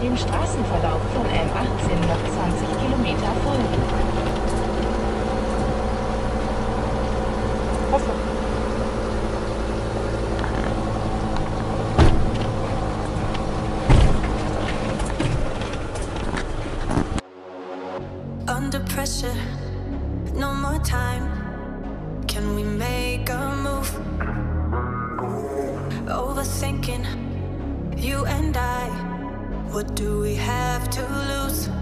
Dem Straßenverlauf von M18 noch 20 Kilometer folgen. Under pressure, no more time. Can we make a move? Overthinking, you and I. What do we have to lose?